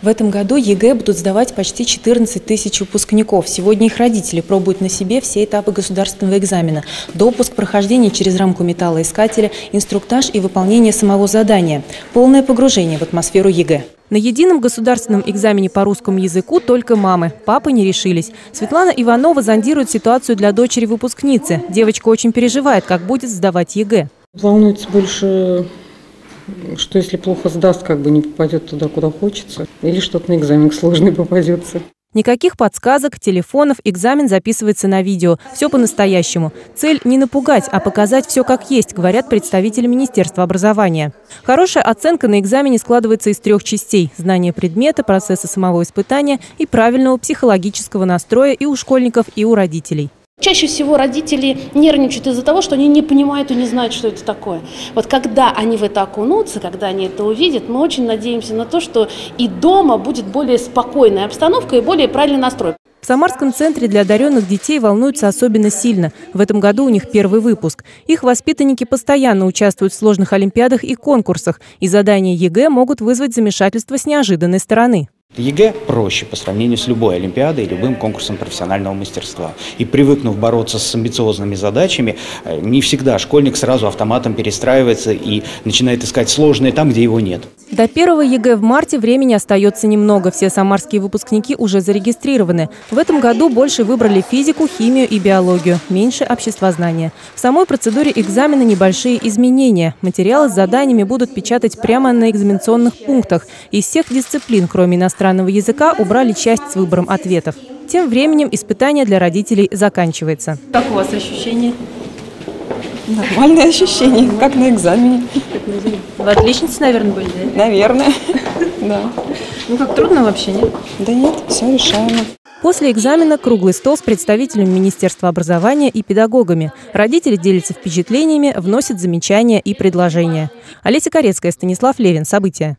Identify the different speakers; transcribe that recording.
Speaker 1: В этом году ЕГЭ будут сдавать почти 14 тысяч выпускников. Сегодня их родители пробуют на себе все этапы государственного экзамена. Допуск, прохождение через рамку металлоискателя, инструктаж и выполнение самого задания. Полное погружение в атмосферу ЕГЭ. На едином государственном экзамене по русскому языку только мамы. Папы не решились. Светлана Иванова зондирует ситуацию для дочери-выпускницы. Девочка очень переживает, как будет сдавать ЕГЭ.
Speaker 2: Волнуется больше что если плохо сдаст, как бы не попадет туда, куда хочется, или что-то на экзамен сложный попадется.
Speaker 1: Никаких подсказок, телефонов, экзамен записывается на видео. Все по-настоящему. Цель не напугать, а показать все как есть, говорят представители Министерства образования. Хорошая оценка на экзамене складывается из трех частей – знания предмета, процесса самого испытания и правильного психологического настроя и у школьников, и у родителей.
Speaker 3: Чаще всего родители нервничают из-за того, что они не понимают и не знают, что это такое. Вот когда они в это окунутся, когда они это увидят, мы очень надеемся на то, что и дома будет более спокойная обстановка и более правильный настрой.
Speaker 1: В Самарском центре для одаренных детей волнуются особенно сильно. В этом году у них первый выпуск. Их воспитанники постоянно участвуют в сложных олимпиадах и конкурсах, и задания ЕГЭ могут вызвать замешательство с неожиданной стороны.
Speaker 4: ЕГЭ проще по сравнению с любой олимпиадой и любым конкурсом профессионального мастерства. И привыкнув бороться с амбициозными задачами, э, не всегда школьник сразу автоматом перестраивается и начинает искать сложное там, где его нет.
Speaker 1: До первого ЕГЭ в марте времени остается немного. Все самарские выпускники уже зарегистрированы. В этом году больше выбрали физику, химию и биологию, меньше обществознания. В самой процедуре экзамена небольшие изменения. Материалы с заданиями будут печатать прямо на экзаменационных пунктах. Из всех дисциплин, кроме иностранного языка, убрали часть с выбором ответов. Тем временем испытание для родителей заканчивается.
Speaker 5: Как у вас ощущения?
Speaker 2: Нормальные ощущения, как на экзамене.
Speaker 5: Вы отличницы, наверное, были, да?
Speaker 2: Наверное, да.
Speaker 5: Ну как, трудно вообще, нет?
Speaker 2: Да нет, все решаемо.
Speaker 1: После экзамена круглый стол с представителями Министерства образования и педагогами. Родители делятся впечатлениями, вносят замечания и предложения. Олеся Корецкая, Станислав Левин. События.